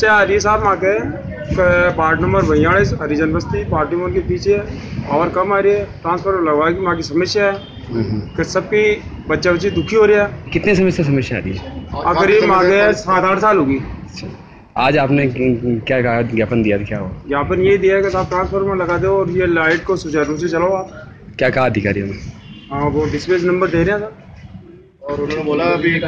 से आ रही है साहब वहाँ के क- नंबर बयालीस हरिजन बस्ती पार्टी मोड़ के पीछे। और कम आ रही है ट्रांसफ़र लगवा की माँ की समस्या है। कि सबकी बच्चा बच्ची दुखी हो रहा है। कितने समय से समस्या आ रही है? और करीब आगे सात आठ साल होगी अच्छा। आज आपने क्या कहा ज्ञापन दिया क्या हुआ? ज्ञापन ये दिया है कि साहब ट्रांसफार्मर लगा दो और ये लाइट को सुचारू से चलाओ आप। क्या कहा अधिकारियों ने? हाँ वो डिस्पेज नंबर दे रहे हैं सर और उन्होंने बोला अभी